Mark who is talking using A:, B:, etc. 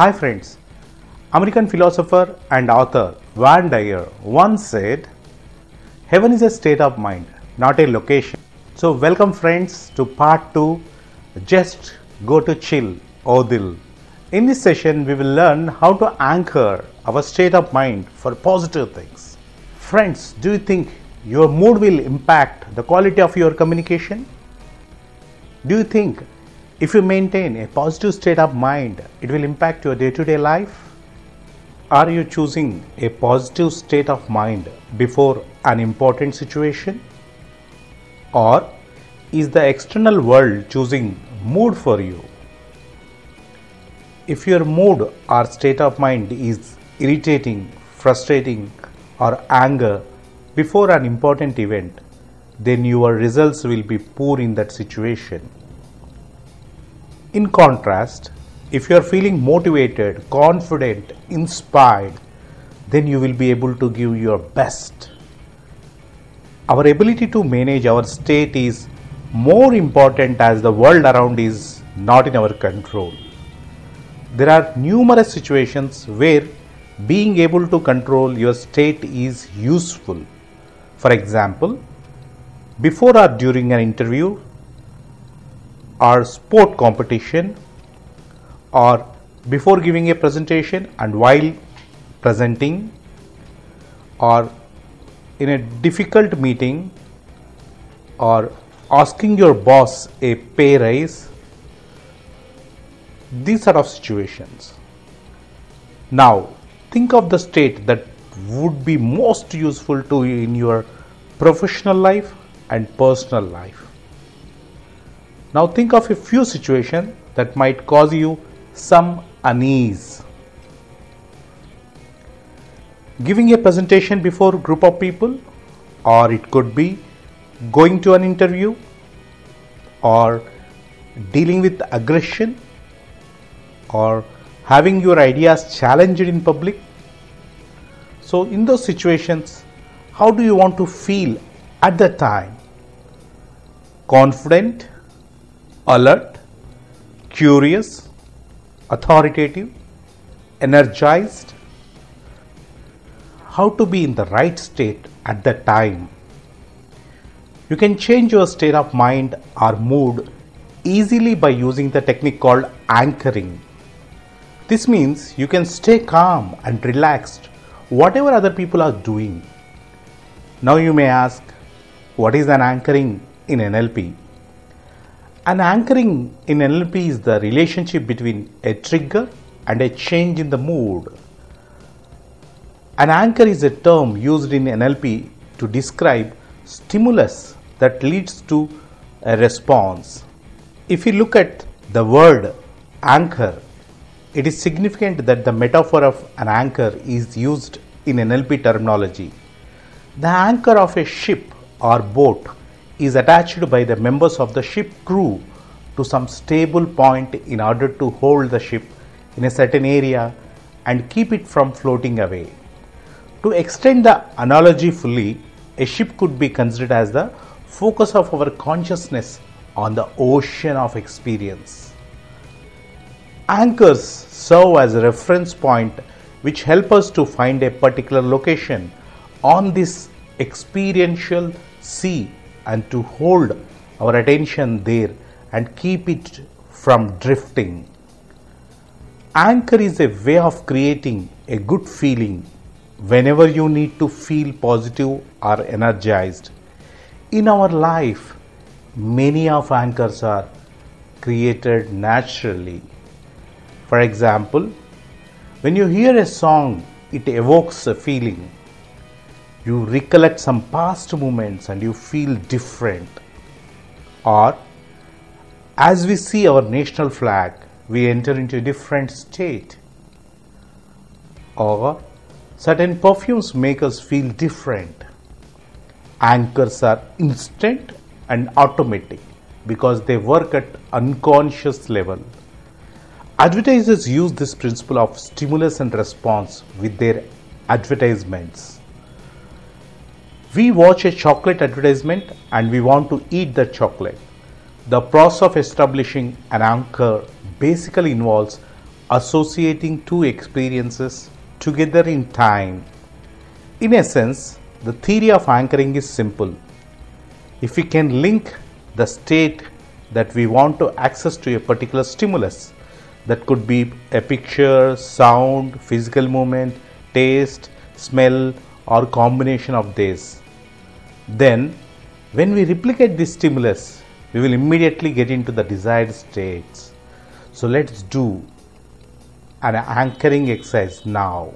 A: Hi friends. American philosopher and author Wayne Dyer once said, Heaven is a state of mind, not a location. So welcome friends to part 2 Just Go to Chill Odil. In this session we will learn how to anchor our state of mind for positive things. Friends, do you think your mood will impact the quality of your communication? Do you think if you maintain a positive state of mind, it will impact your day to day life? Are you choosing a positive state of mind before an important situation? Or is the external world choosing mood for you? If your mood or state of mind is irritating, frustrating, or anger before an important event, then your results will be poor in that situation. In contrast, if you are feeling motivated, confident, inspired, then you will be able to give your best. Our ability to manage our state is more important as the world around is not in our control. There are numerous situations where being able to control your state is useful. For example, before or during an interview or sport competition or before giving a presentation and while presenting or in a difficult meeting or asking your boss a pay raise these sort of situations. Now think of the state that would be most useful to you in your professional life and personal life now think of a few situations that might cause you some unease. Giving a presentation before a group of people or it could be going to an interview or dealing with aggression or having your ideas challenged in public. So in those situations, how do you want to feel at the time? Confident, alert, curious, authoritative, energized. How to be in the right state at that time. You can change your state of mind or mood easily by using the technique called anchoring. This means you can stay calm and relaxed whatever other people are doing. Now you may ask, what is an anchoring in NLP? An anchoring in NLP is the relationship between a trigger and a change in the mood. An anchor is a term used in NLP to describe stimulus that leads to a response. If you look at the word anchor, it is significant that the metaphor of an anchor is used in NLP terminology. The anchor of a ship or boat is attached by the members of the ship crew to some stable point in order to hold the ship in a certain area and keep it from floating away. To extend the analogy fully, a ship could be considered as the focus of our consciousness on the ocean of experience. Anchors serve as a reference point which help us to find a particular location on this experiential sea and to hold our attention there and keep it from drifting. Anchor is a way of creating a good feeling whenever you need to feel positive or energized. In our life, many of anchors are created naturally. For example, when you hear a song, it evokes a feeling you recollect some past moments and you feel different. Or, as we see our national flag, we enter into a different state. Or, certain perfumes make us feel different. Anchors are instant and automatic because they work at unconscious level. Advertisers use this principle of stimulus and response with their advertisements we watch a chocolate advertisement and we want to eat that chocolate. The process of establishing an anchor basically involves associating two experiences together in time. In essence, the theory of anchoring is simple. If we can link the state that we want to access to a particular stimulus, that could be a picture, sound, physical movement, taste, smell, or combination of these. Then, when we replicate this stimulus, we will immediately get into the desired states. So, let's do an anchoring exercise now.